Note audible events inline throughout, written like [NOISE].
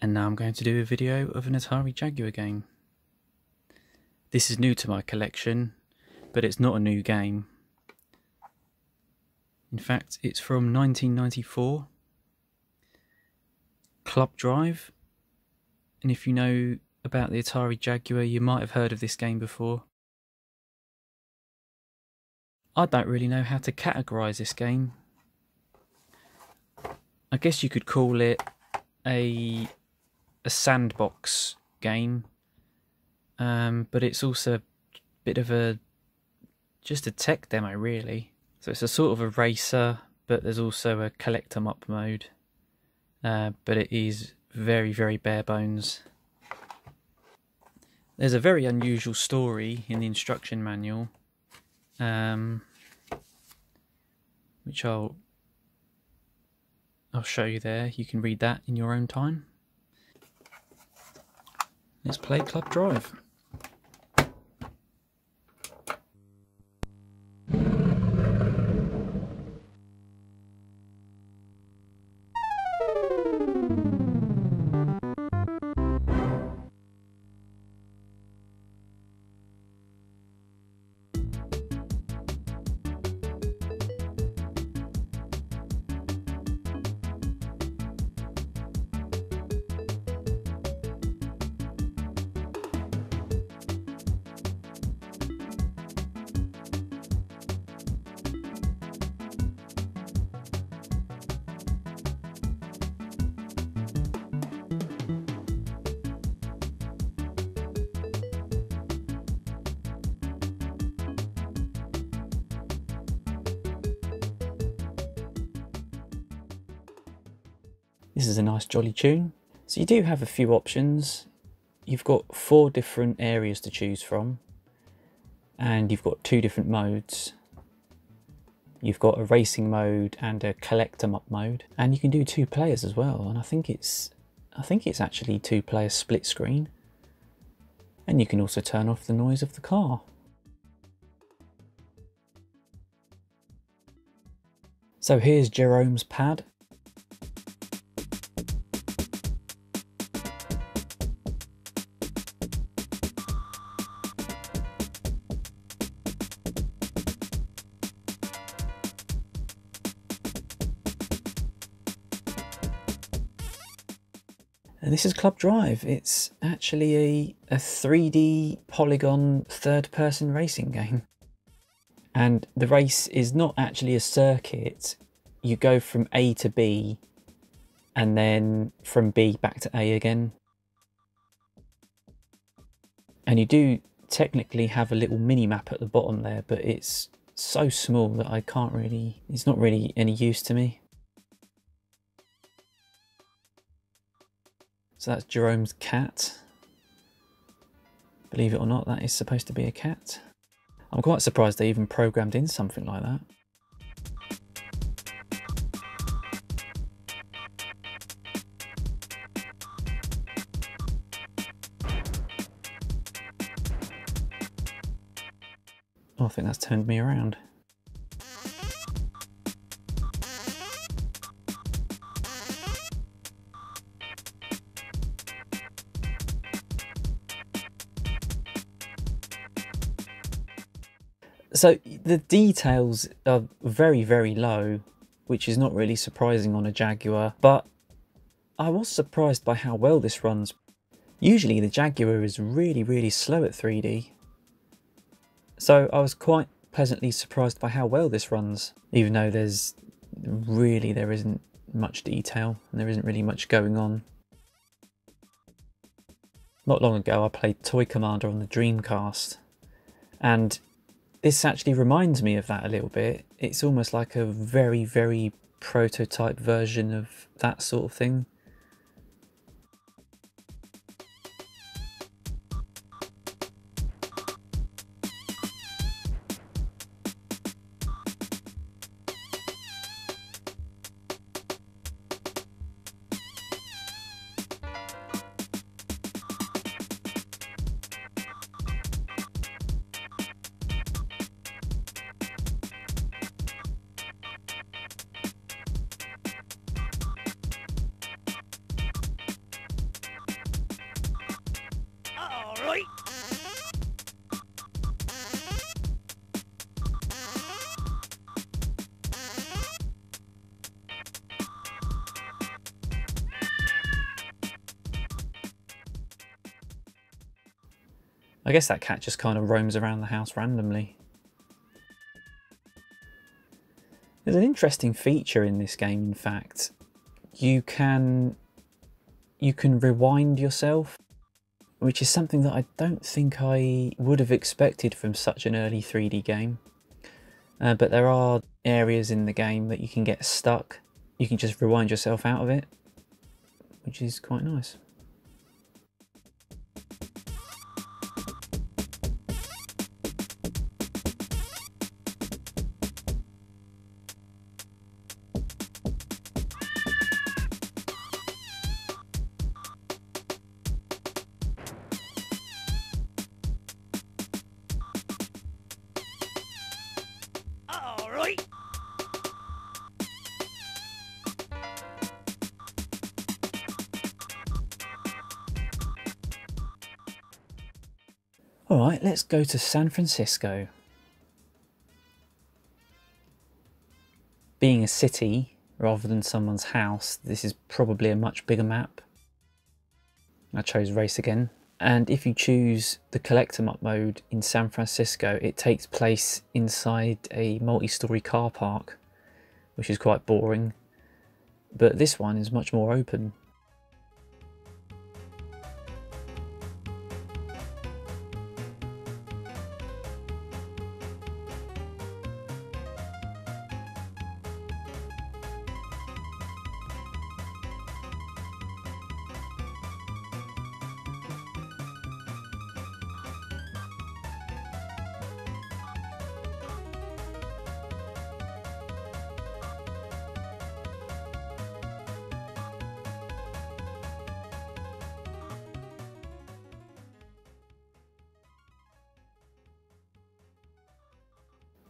and now I'm going to do a video of an Atari Jaguar game. This is new to my collection, but it's not a new game. In fact, it's from 1994, Club Drive, and if you know about the Atari Jaguar, you might have heard of this game before. I don't really know how to categorise this game. I guess you could call it a a sandbox game, um, but it's also a bit of a just a tech demo, really. So it's a sort of a racer, but there's also a collect 'em up mode. Uh, but it is very, very bare bones. There's a very unusual story in the instruction manual, um, which I'll I'll show you there. You can read that in your own time. Let's play Club Drive. This is a nice jolly tune. So you do have a few options. You've got four different areas to choose from and you've got two different modes. You've got a racing mode and a collect 'em up mode and you can do two players as well and I think it's I think it's actually two player split screen and you can also turn off the noise of the car. So here's Jerome's pad And this is Club Drive. It's actually a, a 3D polygon third person racing game. And the race is not actually a circuit. You go from A to B and then from B back to A again. And you do technically have a little mini map at the bottom there, but it's so small that I can't really, it's not really any use to me. So that's Jerome's cat. Believe it or not, that is supposed to be a cat. I'm quite surprised they even programmed in something like that. Oh, I think that's turned me around. So the details are very, very low, which is not really surprising on a Jaguar, but I was surprised by how well this runs. Usually the Jaguar is really, really slow at 3D. So I was quite pleasantly surprised by how well this runs, even though there's really, there isn't much detail and there isn't really much going on. Not long ago I played Toy Commander on the Dreamcast and this actually reminds me of that a little bit. It's almost like a very, very prototype version of that sort of thing. I guess that cat just kind of roams around the house randomly. There's an interesting feature in this game, in fact. You can you can rewind yourself which is something that I don't think I would have expected from such an early 3D game. Uh, but there are areas in the game that you can get stuck. You can just rewind yourself out of it, which is quite nice. Let's go to San Francisco. Being a city rather than someone's house, this is probably a much bigger map. I chose race again. And if you choose the collector map mode in San Francisco, it takes place inside a multi-story car park, which is quite boring. But this one is much more open.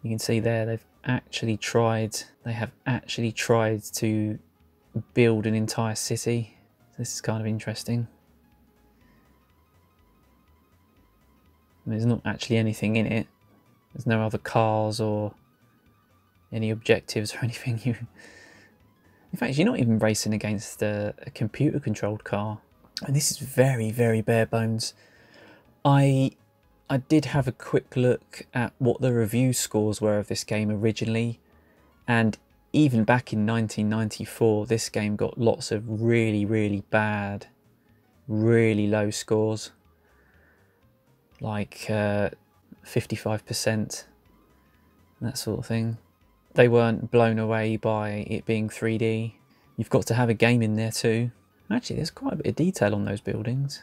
You can see there they've actually tried, they have actually tried to build an entire city. This is kind of interesting. There's not actually anything in it. There's no other cars or any objectives or [LAUGHS] anything. You, in fact, you're not even racing against a, a computer-controlled car. And this is very, very bare bones. I I did have a quick look at what the review scores were of this game originally, and even back in 1994, this game got lots of really, really bad, really low scores, like uh, 55%, that sort of thing. They weren't blown away by it being 3D. You've got to have a game in there too. Actually, there's quite a bit of detail on those buildings.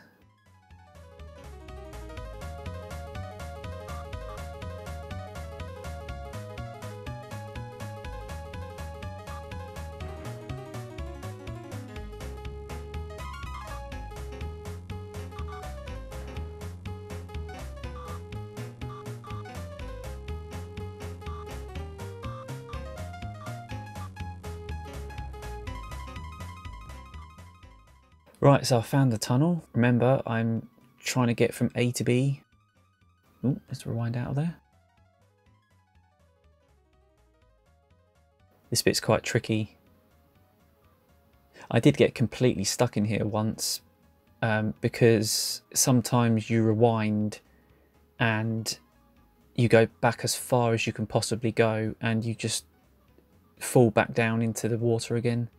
Right, so I found the tunnel. Remember, I'm trying to get from A to B. Let's rewind out of there. This bit's quite tricky. I did get completely stuck in here once um, because sometimes you rewind and you go back as far as you can possibly go and you just fall back down into the water again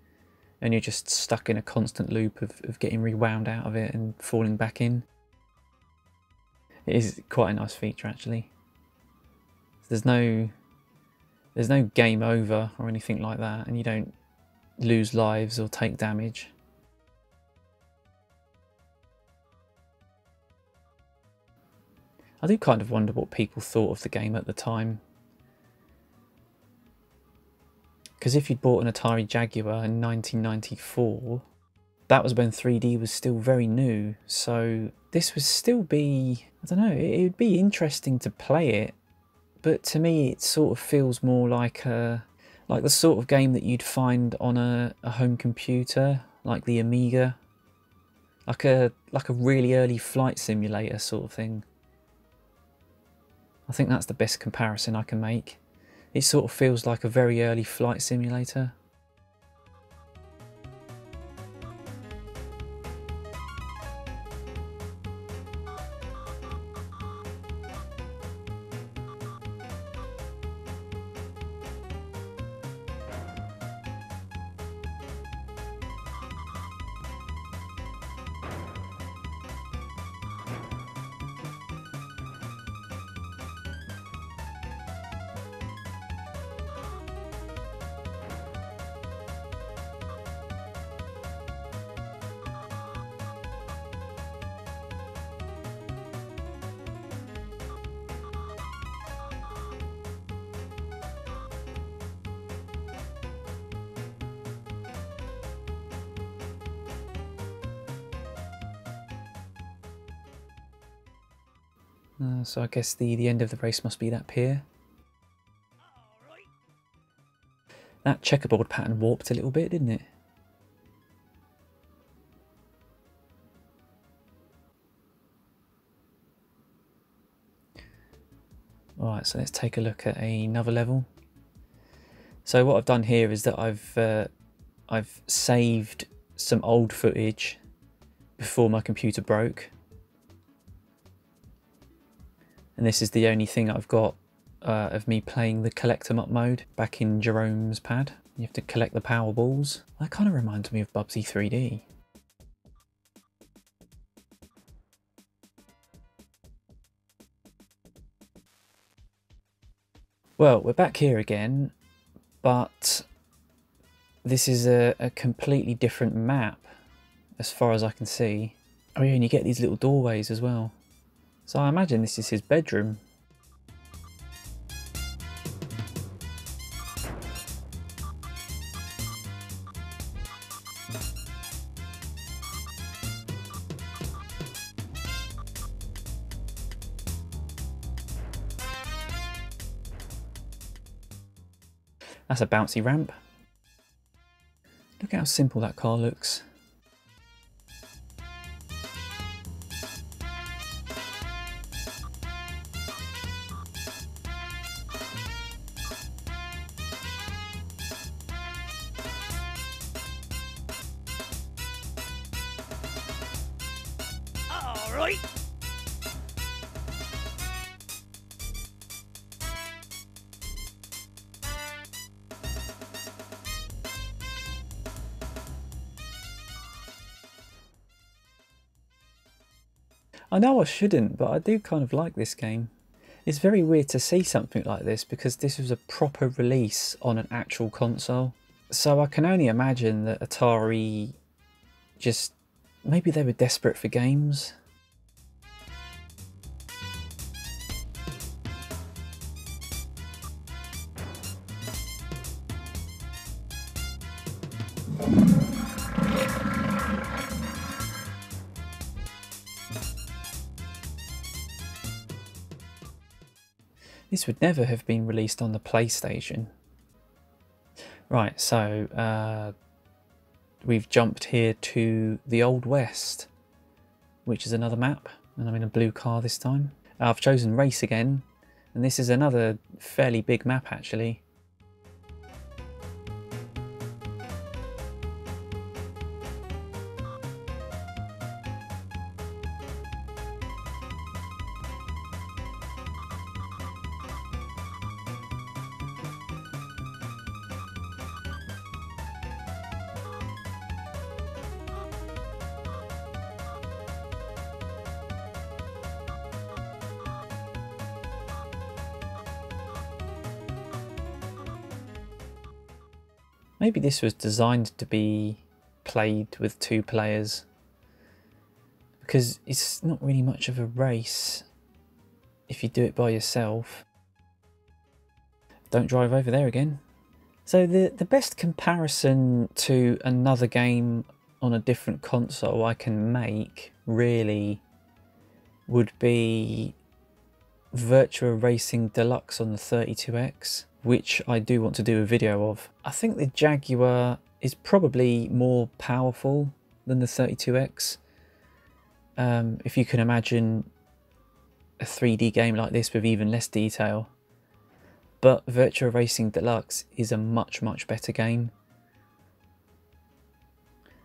and you're just stuck in a constant loop of, of getting rewound out of it and falling back in. It is quite a nice feature actually. There's no there's no game over or anything like that and you don't lose lives or take damage. I do kind of wonder what people thought of the game at the time. Because if you'd bought an Atari Jaguar in 1994, that was when 3D was still very new. So this would still be, I don't know, it would be interesting to play it. But to me, it sort of feels more like a, like the sort of game that you'd find on a, a home computer, like the Amiga. Like a, like a really early flight simulator sort of thing. I think that's the best comparison I can make. It sort of feels like a very early flight simulator. Uh, so I guess the, the end of the race must be that pier. That checkerboard pattern warped a little bit, didn't it? Alright, so let's take a look at another level. So what I've done here is that I've uh, I've saved some old footage before my computer broke. And this is the only thing I've got uh, of me playing the collect 'em up mode back in Jerome's pad. You have to collect the power balls. That kind of reminds me of Bubsy 3D. Well, we're back here again, but this is a, a completely different map as far as I can see. Oh yeah, and you get these little doorways as well. So I imagine this is his bedroom. That's a bouncy ramp. Look how simple that car looks. Right. I know I shouldn't, but I do kind of like this game. It's very weird to see something like this because this was a proper release on an actual console. So I can only imagine that Atari just maybe they were desperate for games. This would never have been released on the PlayStation. Right, so uh, we've jumped here to the Old West, which is another map, and I'm in a blue car this time. I've chosen Race again, and this is another fairly big map actually. Maybe this was designed to be played with two players because it's not really much of a race if you do it by yourself. Don't drive over there again. So the, the best comparison to another game on a different console I can make really would be Virtua Racing Deluxe on the 32X which I do want to do a video of. I think the Jaguar is probably more powerful than the 32X. Um, if you can imagine a 3D game like this with even less detail. But Virtua Racing Deluxe is a much, much better game.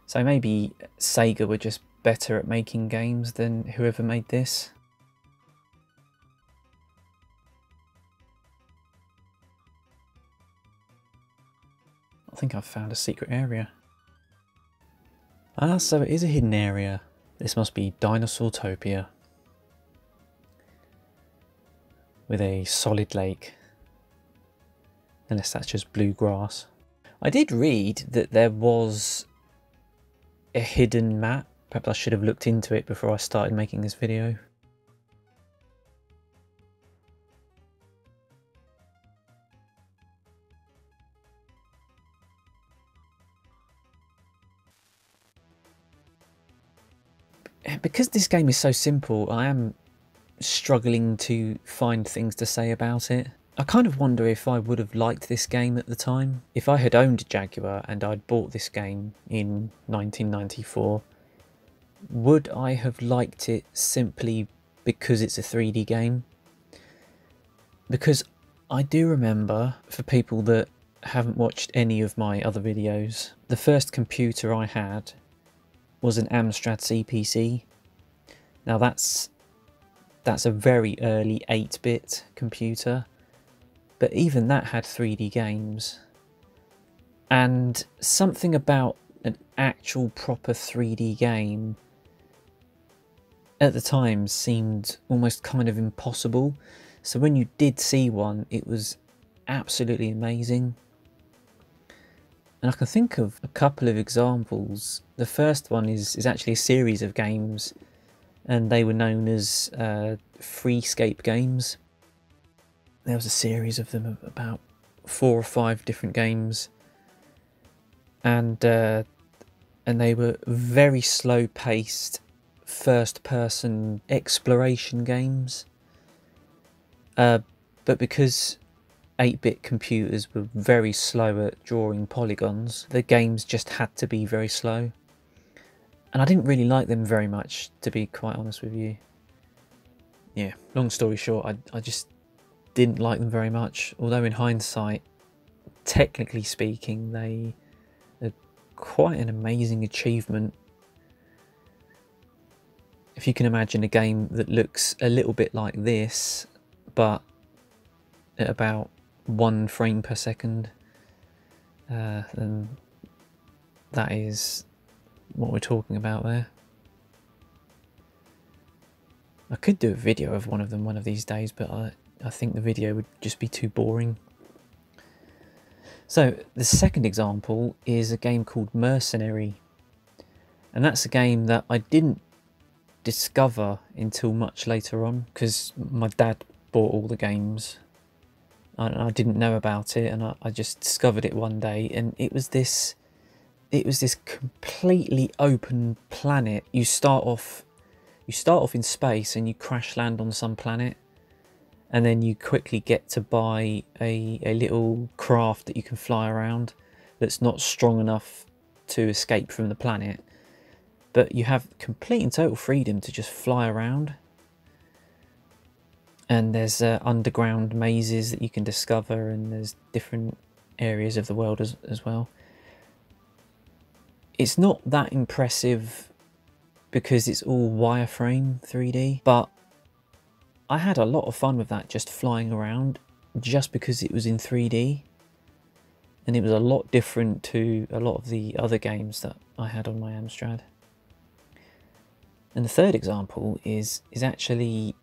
So maybe Sega were just better at making games than whoever made this. I think I've found a secret area. Ah, so it is a hidden area. This must be Dinosaurtopia. With a solid lake. Unless that's just blue grass. I did read that there was a hidden map. Perhaps I should have looked into it before I started making this video. Because this game is so simple, I am struggling to find things to say about it. I kind of wonder if I would have liked this game at the time. If I had owned Jaguar and I'd bought this game in 1994, would I have liked it simply because it's a 3D game? Because I do remember, for people that haven't watched any of my other videos, the first computer I had was an Amstrad CPC. Now that's that's a very early 8-bit computer, but even that had 3D games. And something about an actual proper 3D game at the time seemed almost kind of impossible. So when you did see one, it was absolutely amazing. And I can think of a couple of examples. The first one is, is actually a series of games, and they were known as uh, Freescape games. There was a series of them of about four or five different games, and uh, and they were very slow paced first person exploration games. Uh, but because 8 bit computers were very slow at drawing polygons, the games just had to be very slow. And I didn't really like them very much, to be quite honest with you. Yeah, long story short, I, I just didn't like them very much. Although, in hindsight, technically speaking, they are quite an amazing achievement if you can imagine a game that looks a little bit like this, but at about one frame per second, uh, then that is what we're talking about there. I could do a video of one of them one of these days, but I, I think the video would just be too boring. So, the second example is a game called Mercenary. And that's a game that I didn't discover until much later on because my dad bought all the games and I didn't know about it and I, I just discovered it one day and it was this it was this completely open planet you start off you start off in space and you crash land on some planet and then you quickly get to buy a, a little craft that you can fly around that's not strong enough to escape from the planet but you have complete and total freedom to just fly around. And there's uh, underground mazes that you can discover, and there's different areas of the world as, as well. It's not that impressive because it's all wireframe 3D, but I had a lot of fun with that just flying around just because it was in 3D and it was a lot different to a lot of the other games that I had on my Amstrad. And the third example is is actually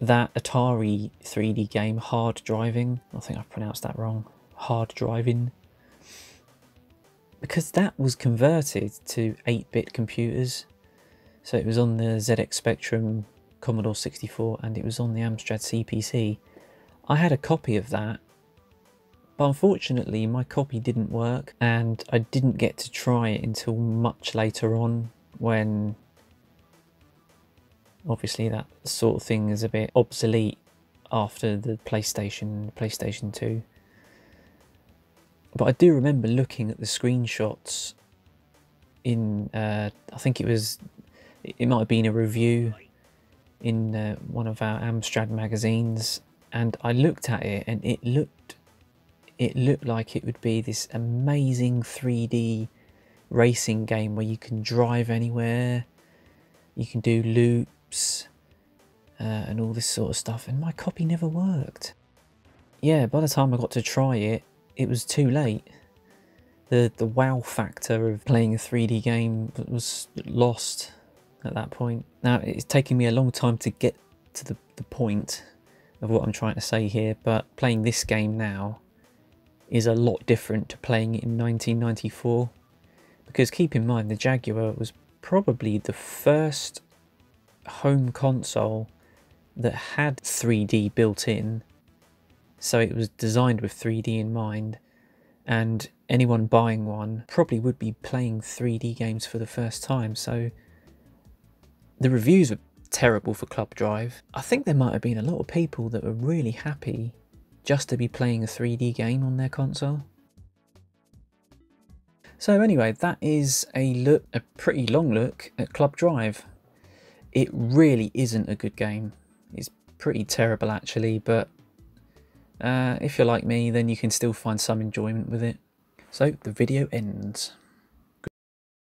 that Atari 3D game Hard Driving. I think I've pronounced that wrong. Hard Driving. Because that was converted to 8-bit computers. So it was on the ZX Spectrum Commodore 64 and it was on the Amstrad CPC. I had a copy of that but unfortunately my copy didn't work and I didn't get to try it until much later on when obviously that sort of thing is a bit obsolete after the PlayStation, PlayStation 2. But I do remember looking at the screenshots in, uh, I think it was, it might have been a review in uh, one of our Amstrad magazines, and I looked at it and it looked, it looked like it would be this amazing 3D racing game where you can drive anywhere, you can do loot, uh, and all this sort of stuff, and my copy never worked. Yeah, by the time I got to try it, it was too late. The, the wow factor of playing a 3D game was lost at that point. Now, it's taking me a long time to get to the, the point of what I'm trying to say here, but playing this game now is a lot different to playing it in 1994. Because keep in mind, the Jaguar was probably the first home console that had 3D built in. So it was designed with 3D in mind. And anyone buying one probably would be playing 3D games for the first time. So the reviews were terrible for Club Drive. I think there might have been a lot of people that were really happy just to be playing a 3D game on their console. So anyway, that is a look, a pretty long look at Club Drive. It really isn't a good game. It's pretty terrible actually, but uh, if you're like me, then you can still find some enjoyment with it. So the video ends.